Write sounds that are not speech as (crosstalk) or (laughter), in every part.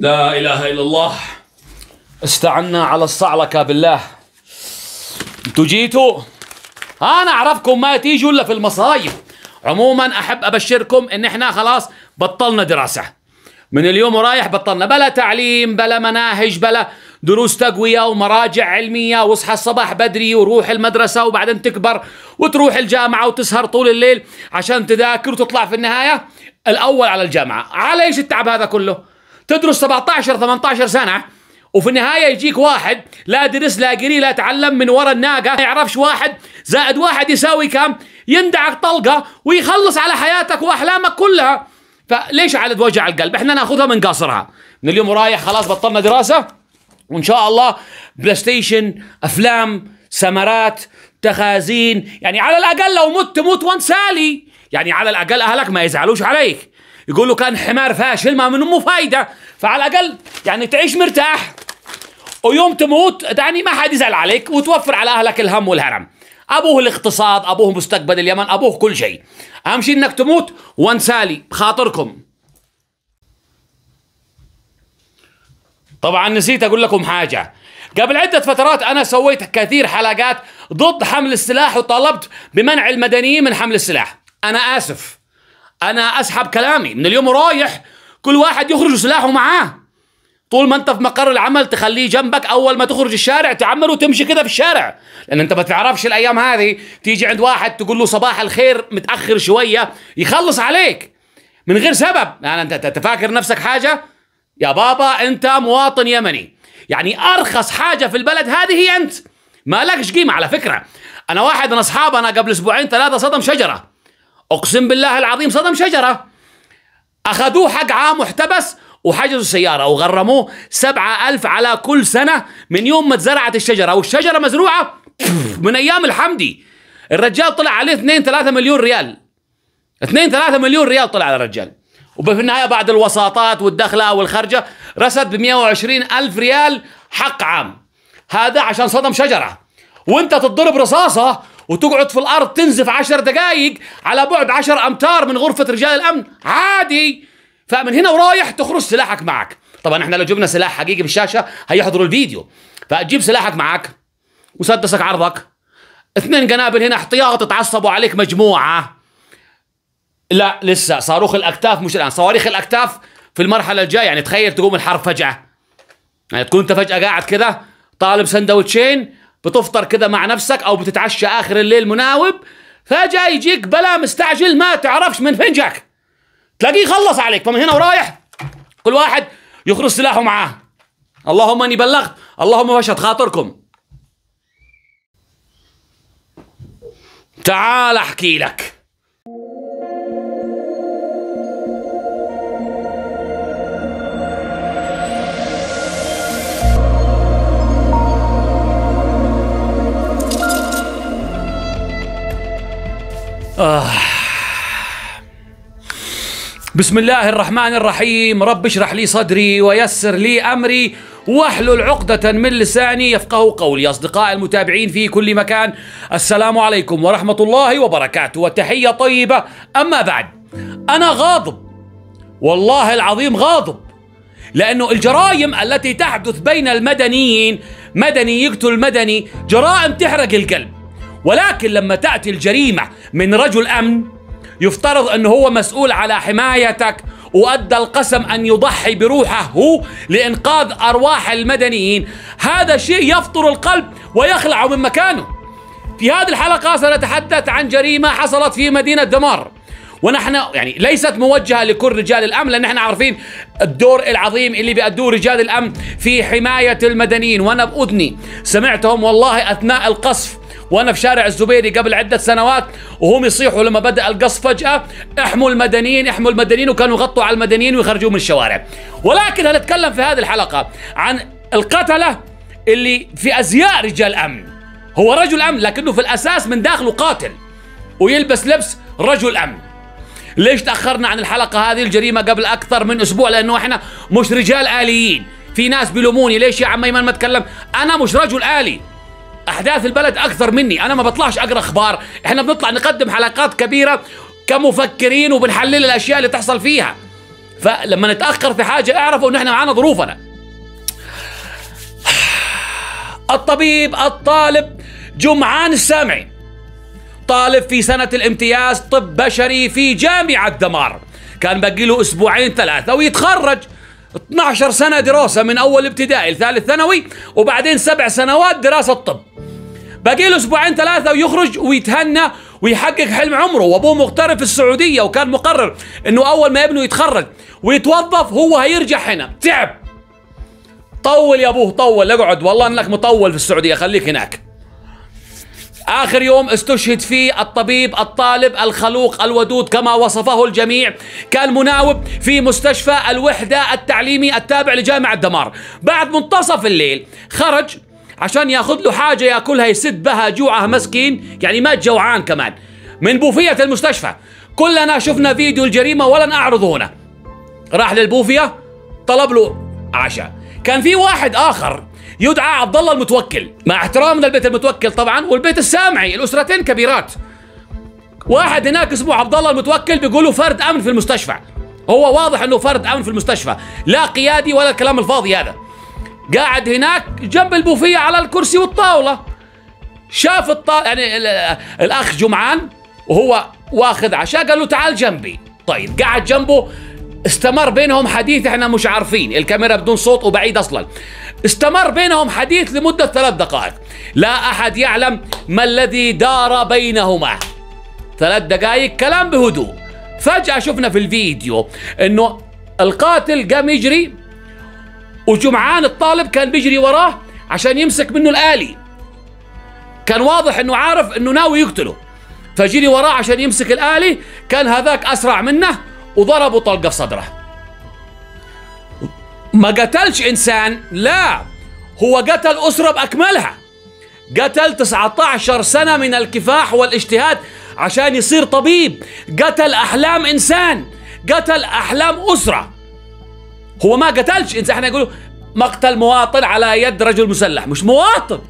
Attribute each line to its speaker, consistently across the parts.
Speaker 1: لا إله إلا الله. استعنا على الصعلكة بالله. أنتوا جيتوا؟ أنا أعرفكم ما تيجوا إلا في المصايب. عموما أحب أبشركم إن إحنا خلاص بطلنا دراسة. من اليوم ورايح بطلنا. بلا تعليم بلا مناهج بلا دروس تقوية ومراجع علمية واصحى الصباح بدري وروح المدرسة وبعدين تكبر وتروح الجامعة وتسهر طول الليل عشان تذاكر وتطلع في النهاية الأول على الجامعة. على إيش التعب هذا كله؟ تدرس 17 18 سنة وفي النهاية يجيك واحد لا درس لا قري لا تعلم من ورا الناقة ما يعرفش واحد زائد واحد يساوي كم؟ يندعك طلقة ويخلص على حياتك وأحلامك كلها. فليش على وجع القلب؟ إحنا نأخذها من قاصرها. من اليوم ورايح خلاص بطلنا دراسة وإن شاء الله PlayStation أفلام سمرات تخازين يعني على الأقل لو مت تموت وأنت سالي. يعني على الأقل أهلك ما يزعلوش عليك. يقولوا كان حمار فاشل ما من امه فايدة. فعلى الأقل يعني تعيش مرتاح. ويوم تموت يعني ما حد يزعل عليك وتوفر على أهلك الهم والهرم. أبوه الاقتصاد أبوه مستقبل اليمن أبوه كل شيء. أهم شيء إنك تموت وانسالي بخاطركم. طبعا نسيت أقول لكم حاجة. قبل عدة فترات أنا سويت كثير حلقات ضد حمل السلاح وطالبت بمنع المدنيين من حمل السلاح. أنا آسف. أنا أسحب كلامي. من اليوم رايح كل واحد يخرج سلاحه معاه. طول ما أنت في مقر العمل تخليه جنبك أول ما تخرج الشارع تعمر وتمشي كده في الشارع. لأن أنت ما تعرفش الأيام هذه تيجي عند واحد تقول له صباح الخير متأخر شوية يخلص عليك. من غير سبب. يعني أنت تفاكر نفسك حاجة؟ يا بابا أنت مواطن يمني. يعني أرخص حاجة في البلد هذه هي أنت. ما لكش قيمة على فكرة. أنا واحد من اصحابنا قبل أسبوعين ثلاثة صدم شجرة. أقسم بالله العظيم صدم شجرة. أخذوه حق عام واحتبس وحجزوا السيارة وغرموه سبعة ألف على كل سنة من يوم ما اتزرعت الشجرة. والشجرة مزروعة من أيام الحمدي. الرجال طلع عليه 2 3 مليون ريال. 2 3 مليون ريال طلع على الرجال. وفي النهاية بعد الوساطات والدخلة والخرجة رسد ب 120 ألف ريال حق عام. هذا عشان صدم شجرة. وانت تضرب رصاصة وتقعد في الأرض تنزف عشر دقائق على بعد عشر أمتار من غرفة رجال الأمن. عادي. فمن هنا ورايح تخرج سلاحك معك. طبعا إحنا لو جبنا سلاح حقيقي بالشاشة هيحضروا الفيديو. فتجيب سلاحك معك وسدسك عرضك. اثنين قنابل هنا احتياط تعصبوا عليك مجموعة. لا لسه صاروخ الأكتاف مش الآن صواريخ الأكتاف في المرحلة الجاية. يعني تخيل تقوم الحرب فجأة. يعني تكون أنت فجأة قاعد كده طالب سندوتشين بتفطر كده مع نفسك أو بتتعشى آخر الليل مناوب فجأة يجيك بلا مستعجل ما تعرفش من فين جاك. تلاقيه خلص عليك فمن هنا ورايح كل واحد يخرج سلاحه معاه. اللهم إني بلغت اللهم فشهد خاطركم. تعال أحكي لك. آه. بسم الله الرحمن الرحيم. رب اشرح لي صدري ويسر لي أمري واحلل عقدة من لساني يفقه قولي. اصدقاء المتابعين في كل مكان السلام عليكم ورحمة الله وبركاته وتحية طيبة. أما بعد أنا غاضب. والله العظيم غاضب. لأنه الجرائم التي تحدث بين المدنيين مدني يقتل مدني جرائم تحرق القلب. ولكن لما تأتي الجريمة من رجل أمن يفترض أنه هو مسؤول على حمايتك وأدى القسم أن يضحي بروحه لإنقاذ أرواح المدنيين هذا شيء يفطر القلب ويخلع من مكانه. في هذه الحلقة سنتحدث عن جريمة حصلت في مدينة دمار. ونحن يعني ليست موجهة لكل رجال الأمن لأن إحنا عارفين الدور العظيم اللي بيأدوه رجال الأمن في حماية المدنيين. وأنا بأذني سمعتهم والله أثناء القصف وأنا في شارع الزبيري قبل عدة سنوات وهم يصيحوا لما بدأ القصف فجأة احموا المدنيين احموا المدنيين وكانوا يغطوا على المدنيين ويخرجوهم من الشوارع. ولكن هنتكلم في هذه الحلقة عن القتلة اللي في أزياء رجال أمن. هو رجل أمن لكنه في الأساس من داخله قاتل ويلبس لبس رجل أمن. ليش تأخرنا عن الحلقة هذه الجريمة قبل أكثر من أسبوع؟ لأنه إحنا مش رجال آليين. في ناس بيلوموني ليش يا عم ايمن ما تكلم أنا مش رجل آلي. أحداث البلد أكثر مني. أنا ما بطلعش أقرأ أخبار. إحنا بنطلع نقدم حلقات كبيرة كمفكرين وبنحلل الأشياء اللي تحصل فيها. فلما نتأخر في حاجة اعرفوا إن إحنا معانا ظروفنا. الطبيب الطالب جمعان السامعي. طالب في سنة الامتياز طب بشري في جامعة دمار. كان باقي له أسبوعين ثلاثة ويتخرج. 12 سنة دراسة من أول ابتدائي لثالث ثانوي وبعدين سبع سنوات دراسة طب باقي له أسبوعين ثلاثة ويخرج ويتهنى ويحقق حلم عمره. وأبوه مغترب في السعودية وكان مقرر إنه أول ما ابنه يتخرج ويتوظف هو هيرجع هنا. تعب. طول يا أبوه طول. اقعد. والله إنك مطول في السعودية خليك هناك. آخر يوم استشهد فيه الطبيب الطالب الخلوق الودود كما وصفه الجميع. كان مناوب في مستشفى الوحدة التعليمي التابع لجامعة دمار. بعد منتصف الليل خرج عشان ياخذ له حاجة ياكلها يسد بها جوعه مسكين يعني مات جوعان كمان. من بوفية المستشفى. كلنا شفنا فيديو الجريمة ولن أعرضه هنا راح للبوفية طلب له عشاء. كان في واحد آخر يدعى عبد الله المتوكل. مع احترامنا البيت المتوكل طبعا والبيت السامعي الأسرتين كبيرات. واحد هناك اسمه عبد الله المتوكل بيقولوا فرد أمن في المستشفى. هو واضح إنه فرد أمن في المستشفى. لا قيادي ولا الكلام الفاضي هذا. قاعد هناك جنب البوفيه على الكرسي والطاولة. شاف الطا... يعني الأخ جمعان وهو واخذ عشاء قال له تعال جنبي. طيب قاعد جنبه استمر بينهم حديث إحنا مش عارفين. الكاميرا بدون صوت وبعيد أصلا. استمر بينهم حديث لمدة ثلاث دقائق. لا أحد يعلم ما الذي دار بينهما. ثلاث دقائق كلام بهدوء. فجأة شفنا في الفيديو إنه القاتل قام يجري وجمعان الطالب كان بيجري وراه عشان يمسك منه الآلي. كان واضح إنه عارف إنه ناوي يقتله. فجري وراه عشان يمسك الآلي كان هذاك أسرع منه وضربه طلقة في صدره. ما قتلش إنسان لا هو قتل أسرة بأكملها. قتل 19 سنة من الكفاح والاجتهاد عشان يصير طبيب. قتل أحلام إنسان قتل أحلام أسرة. هو ما قتلش. إنسان إحنا يقولوا مقتل مواطن على يد رجل مسلح مش مواطن.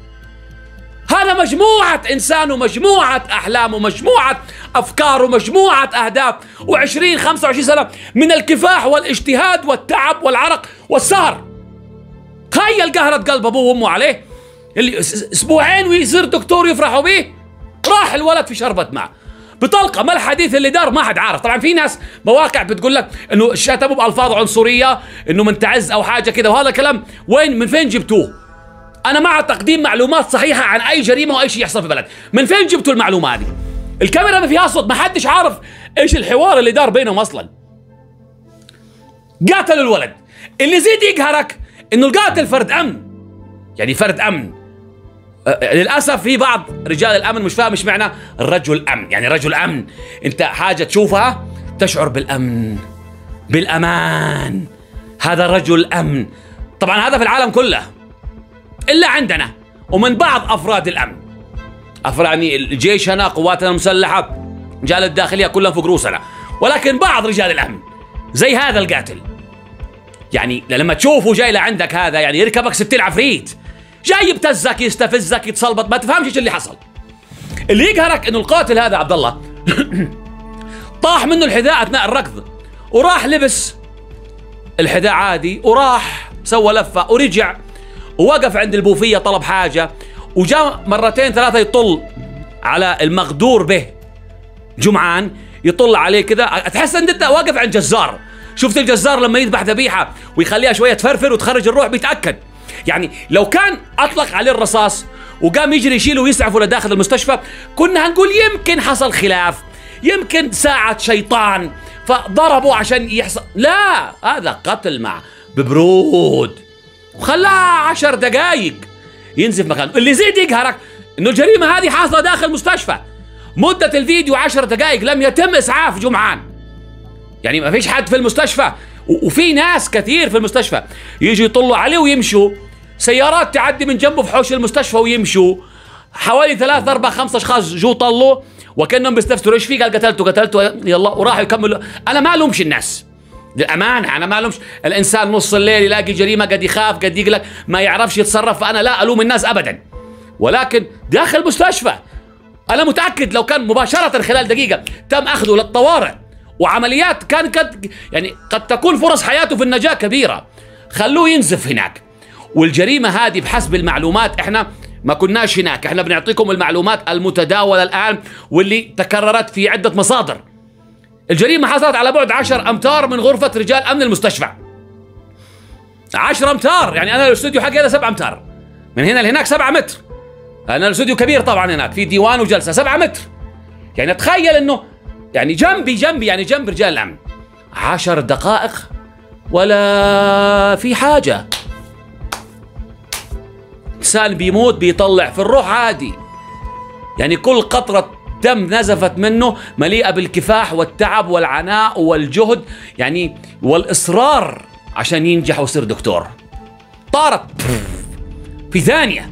Speaker 1: هذا مجموعة إنسان ومجموعة أحلام ومجموعة أفكار ومجموعة أهداف. و20 25 سنة من الكفاح والاجتهاد والتعب والعرق والسهر. تخيل قهرة قلب أبوه وأمه عليه. اللي أسبوعين ويصير دكتور يفرحوا به. راح الولد في شربة ماء. بطلقة ما الحديث اللي دار ما حد عارف. طبعا في ناس مواقع بتقول لك إنه شتموا بألفاظ عنصرية إنه منتعز أو حاجة كده وهذا كلام وين؟ من فين جبتوه؟ أنا مع تقديم معلومات صحيحة عن أي جريمة وأي شيء يحصل في البلد من فين جبتوا المعلومة هذه؟ الكاميرا ما فيها صوت ما حدش عارف إيش الحوار اللي دار بينهم أصلا. قاتلوا الولد. اللي زيد يقهرك إنه القاتل فرد أمن. يعني فرد أمن. للأسف في بعض رجال الأمن مش فاهم إيش معنى رجل أمن. يعني رجل أمن أنت حاجة تشوفها تشعر بالأمن بالأمان. هذا رجل أمن. طبعا هذا في العالم كله إلا عندنا ومن بعض أفراد الأمن. أفراد يعني جيشنا قواتنا المسلحة رجال الداخلية كلهم فوق رؤوسنا. ولكن بعض رجال الأمن زي هذا القاتل. يعني لما تشوفه جاي لعندك هذا يعني يركبك ستين عفريت. جاي يبتزك يستفزك يتصلبط ما تفهمش إيش اللي حصل. اللي يقهرك إنه القاتل هذا عبد الله (coughs) طاح منه الحذاء أثناء الركض وراح لبس الحذاء عادي وراح سوى لفة ورجع ووقف عند البوفية طلب حاجة وجاء مرتين ثلاثة يطل على المغدور به. جمعان يطل عليه كذا تحس إن أنت واقف عند جزار. شفت الجزار لما يذبح ذبيحة ويخليها شوية تفرفر وتخرج الروح؟ بيتأكد. يعني لو كان أطلق عليه الرصاص وقام يجري يشيله ويسعفه لداخل المستشفى كنا هنقول يمكن حصل خلاف يمكن ساعة شيطان فضربوا عشان يحصل. لا هذا قتل مع ببرود. وخلاه عشر دقايق ينزف مكانه. اللي زيد يقهرك إنه الجريمة هذه حاصلة داخل مستشفى مدة الفيديو عشر دقائق لم يتم إسعاف جمعان. يعني ما فيش حد في المستشفى وفي ناس كثير في المستشفى يجوا يطلوا عليه ويمشوا. سيارات تعدي من جنبه في حوش المستشفى ويمشوا. حوالي ثلاث أربع خمس أشخاص جو طلوا وكأنهم بيستفسروا. إيش في قال قتلته قتلته. يلا وراحوا يكملوا. أنا ما ألومش الناس. للأمانة أنا ما ألومش. الإنسان نص الليل يلاقي جريمة قد يخاف قد يقلق ما يعرفش يتصرف. فأنا لا ألوم الناس أبدا. ولكن داخل مستشفى أنا متأكد لو كان مباشرة خلال دقيقة تم أخذه للطوارئ وعمليات كان قد يعني قد تكون فرص حياته في النجاة كبيرة. خلوه ينزف هناك. والجريمة هذه بحسب المعلومات إحنا ما كناش هناك. إحنا بنعطيكم المعلومات المتداولة الآن واللي تكررت في عدة مصادر. الجريمة حصلت على بعد 10 أمتار من غرفة رجال أمن المستشفى. 10 أمتار. يعني أنا الاستوديو حقي هذا 7 أمتار. من هنا لهناك 7 متر. أنا الاستوديو كبير طبعا هناك. في ديوان وجلسة 7 متر. يعني تخيل إنه يعني جنبي جنبي يعني جنب رجال الأمن. 10 دقائق ولا في حاجة. إنسان بيموت بيطلع في الروح عادي. يعني كل قطرة دم نزفت منه مليئة بالكفاح والتعب والعناء والجهد يعني والإصرار عشان ينجح ويصير دكتور. طارت. في ثانية.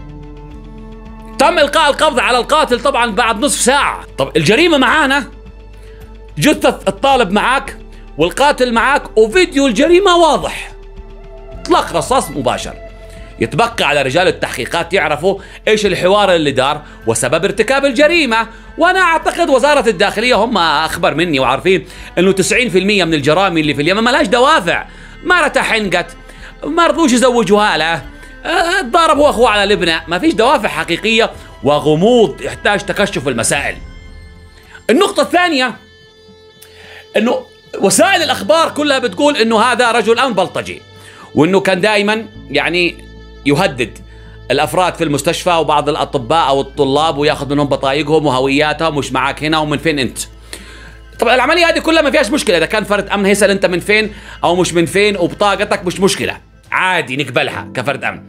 Speaker 1: تم إلقاء القبض على القاتل طبعا بعد نصف ساعة. طب الجريمة معانا؟ جثة الطالب معاك والقاتل معاك وفيديو الجريمة واضح. إطلاق رصاص مباشر. يتبقى على رجال التحقيقات يعرفوا إيش الحوار اللي دار وسبب ارتكاب الجريمة. وأنا أعتقد وزارة الداخلية هم أخبر مني وعارفين إنه 90% من الجرائم اللي في اليمن ما لهاش دوافع مرته حنقت ما رضوش يزوجوها له. أه، ضرب هو أخوه على لبنى. ما فيش دوافع حقيقية وغموض يحتاج تكشف المسائل. النقطة الثانية إنه وسائل الأخبار كلها بتقول إنه هذا رجل امن بلطجي وإنه كان دائما يعني يهدد الأفراد في المستشفى وبعض الأطباء أو الطلاب ويأخذ منهم بطايقهم وهوياتهم وش معك هنا ومن فين أنت. طبعا العملية هذه كلها ما فيهاش مشكلة. إذا كان فرد أمن هيسأل أنت من فين أو مش من فين وبطاقتك مش مشكلة. عادي نقبلها كفرد أمن.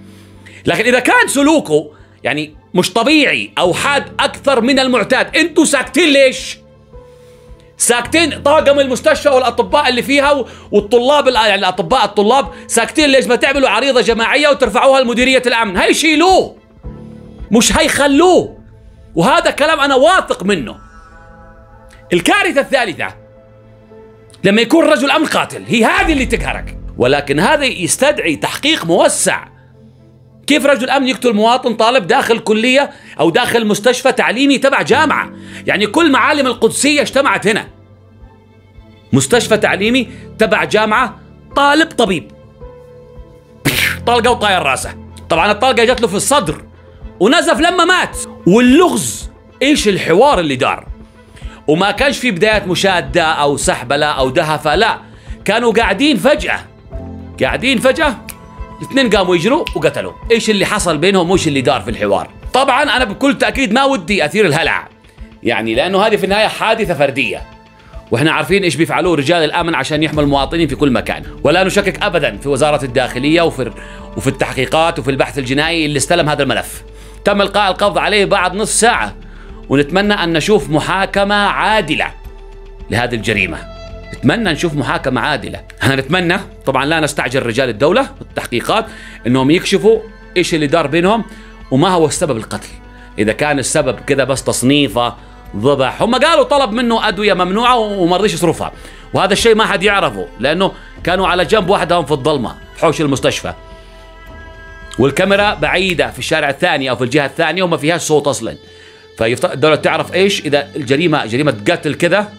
Speaker 1: لكن إذا كان سلوكه يعني مش طبيعي أو حاد أكثر من المعتاد أنتوا ساكتين ليش؟ ساكتين طاقم المستشفى والأطباء اللي فيها والطلاب يعني الأطباء الطلاب ساكتين ليش ما تعملوا عريضة جماعية وترفعوها لمديرية الأمن؟ هيشيلوه مش هيخلوه. وهذا كلام أنا واثق منه. الكارثة الثالثة لما يكون رجل أمن قاتل هي هذه اللي تقهرك. ولكن هذا يستدعي تحقيق موسع كيف رجل أمن يقتل مواطن طالب داخل كلية أو داخل مستشفى تعليمي تبع جامعة؟ يعني كل معالم القدسية اجتمعت هنا. مستشفى تعليمي تبع جامعة طالب طبيب. طلقة وطاير راسه. طبعا الطلقة جات له في الصدر ونزف لما مات. واللغز إيش الحوار اللي دار؟ وما كانش في بدايه مشادة أو سحبلة أو دهفة لا. كانوا قاعدين فجأة. قاعدين فجأة الاثنين قاموا يجروا وقتلوا. إيش اللي حصل بينهم؟ وايش اللي دار في الحوار. طبعا أنا بكل تأكيد ما ودي أثير الهلع. يعني لأنه هذه في النهاية حادثة فردية. وإحنا عارفين إيش بيفعلوه رجال الأمن عشان يحموا المواطنين في كل مكان. ولا نشكك ابدا في وزارة الداخلية وفي وفي التحقيقات وفي البحث الجنائي اللي استلم هذا الملف. تم إلقاء القبض عليه بعد نصف ساعة. ونتمنى أن نشوف محاكمة عادلة لهذه الجريمة. نتمنى نشوف محاكمة عادلة. إحنا نتمنى طبعا لا نستعجل رجال الدولة والتحقيقات إنهم يكشفوا إيش اللي دار بينهم وما هو السبب القتل. إذا كان السبب كذا بس تصنيفه ضبح هم قالوا طلب منه أدوية ممنوعة وما رضيش يصرفها. وهذا الشيء ما حد يعرفه لأنه كانوا على جنب وحدهم في الظلمة في حوش المستشفى. والكاميرا بعيدة في الشارع الثاني أو في الجهة الثانية وما فيهاش صوت أصلا. فيفترض الدولة تعرف إيش؟ إذا الجريمه جريمة قتل كذا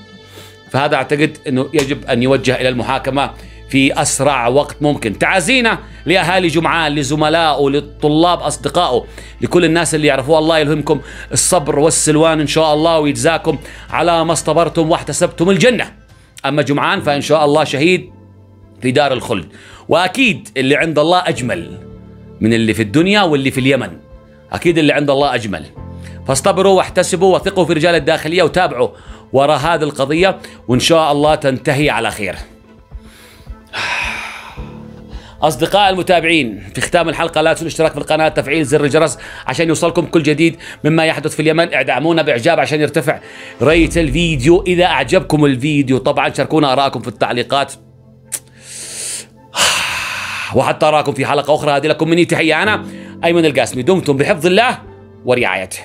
Speaker 1: فهذا أعتقد إنه يجب أن يوجه إلى المحاكمة في أسرع وقت ممكن. تعازينا لأهالي جمعان لزملائه للطلاب أصدقائه لكل الناس اللي يعرفوه. الله يلهمكم الصبر والسلوان إن شاء الله ويجزاكم على ما اصطبرتم واحتسبتم الجنة. أما جمعان فإن شاء الله شهيد في دار الخلد. وأكيد اللي عند الله أجمل من اللي في الدنيا واللي في اليمن. أكيد اللي عند الله أجمل. فاصطبروا واحتسبوا وثقوا في رجال الداخلية وتابعوا وراء هذه القضية وإن شاء الله تنتهي على خير. أصدقاء المتابعين في ختام الحلقة لا تنسوا الاشتراك في القناة تفعيل زر الجرس عشان يوصلكم كل جديد مما يحدث في اليمن. اعدعمونا بإعجاب عشان يرتفع ريت الفيديو. إذا أعجبكم الفيديو طبعا شاركونا آراءكم في التعليقات. وحتى أراكم في حلقة أخرى. هذه لكم مني تحية أنا أيمن القاسمي. دمتم بحفظ الله ورعايته.